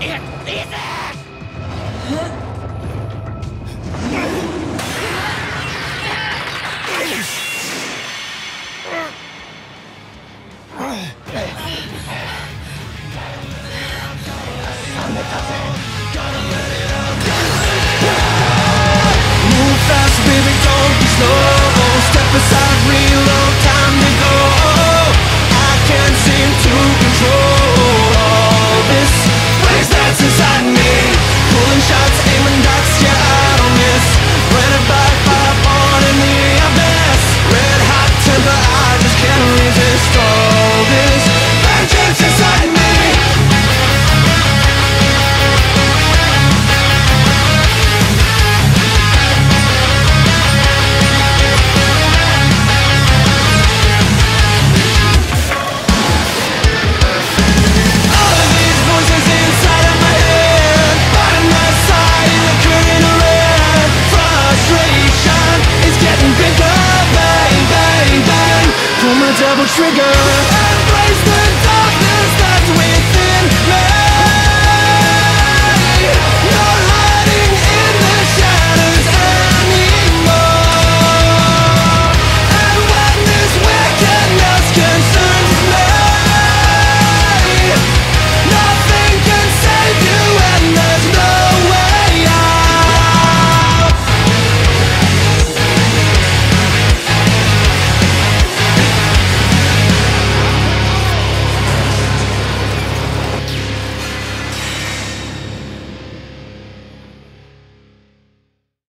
trigger double trigger.